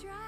try.